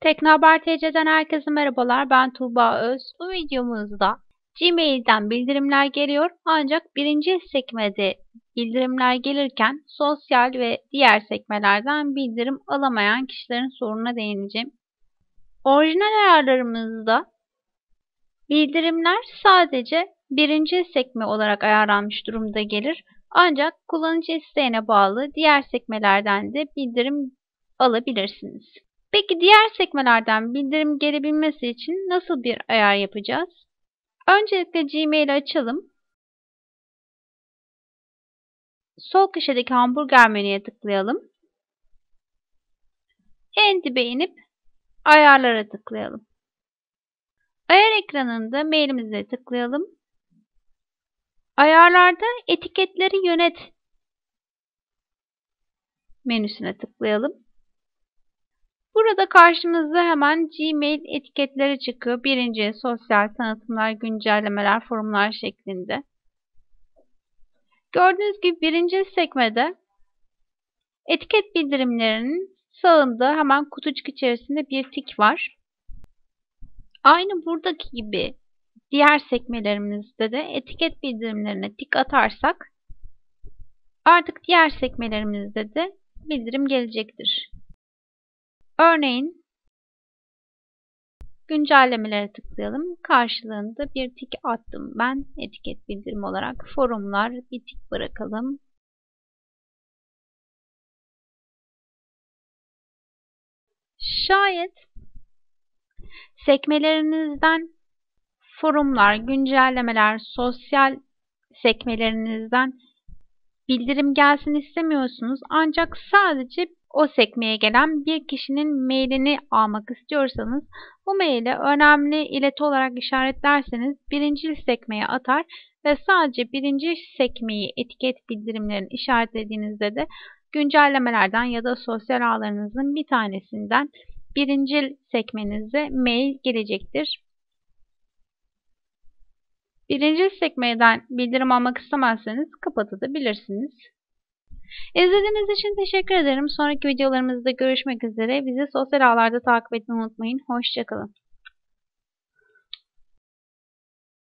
Teknohaber TC'den herkese merhabalar. Ben Tuğba Öz. Bu videomuzda Gmail'den bildirimler geliyor ancak birinci sekmede bildirimler gelirken sosyal ve diğer sekmelerden bildirim alamayan kişilerin sorununa değineceğim. Orijinal ayarlarımızda bildirimler sadece birinci sekme olarak ayarlanmış durumda gelir. Ancak kullanıcı isteğine bağlı diğer sekmelerden de bildirim alabilirsiniz. Peki diğer sekmelerden bildirim gelebilmesi için nasıl bir ayar yapacağız? Öncelikle Gmail'i açalım. Sol köşedeki hamburger menüye tıklayalım. En dibe inip ayarlara tıklayalım. Ayar ekranında mailimize tıklayalım. Ayarlarda etiketleri yönet menüsüne tıklayalım. Burada karşımızda hemen Gmail etiketleri çıkıyor. Birinci sosyal tanıtımlar, güncellemeler, forumlar şeklinde. Gördüğünüz gibi birinci sekmede etiket bildirimlerinin sağında hemen kutucuk içerisinde bir tik var. Aynı buradaki gibi diğer sekmelerimizde de etiket bildirimlerine tik atarsak artık diğer sekmelerimizde de bildirim gelecektir. Örneğin güncellemelere tıklayalım. Karşılığında bir tik attım ben etiket bildirim olarak. Forumlar bir tik bırakalım. Şayet sekmelerinizden forumlar, güncellemeler, sosyal sekmelerinizden bildirim gelsin istemiyorsunuz. Ancak sadece o sekmeye gelen bir kişinin mailini almak istiyorsanız bu maili önemli ileti olarak işaretlerseniz birinci sekmeye atar ve sadece birinci sekmeyi etiket bildirimlerini işaretlediğinizde de güncellemelerden ya da sosyal ağlarınızın bir tanesinden birinci sekmenize mail gelecektir. Birinci sekmeden bildirim almak istemezseniz kapatabilirsiniz. İzlediğiniz için teşekkür ederim. Sonraki videolarımızda görüşmek üzere. Bizi sosyal ağlarda takip etmeyi unutmayın. Hoşçakalın.